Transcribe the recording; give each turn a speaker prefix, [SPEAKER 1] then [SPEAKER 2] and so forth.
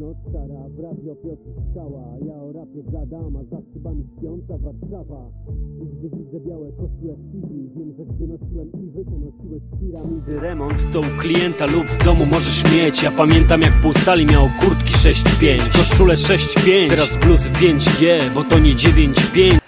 [SPEAKER 1] Noc stara, w radio Piotr Skała. Ja o rapie gadam, a za szybami śpiąca Warszawa. I gdy widzę białe koszule w TV Wiem, że gdy nosiłem iwy, ty nosiłeś piramidy. Remont to u klienta lub w domu możesz mieć. Ja pamiętam jak pół sali miało kurtki 6-5 Koszule 6-5, teraz bluzy 5G Bo to nie 9-5